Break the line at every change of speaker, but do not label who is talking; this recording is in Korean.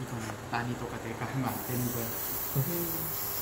이건 난이도가 내가 하면 안 되는 거야.
음.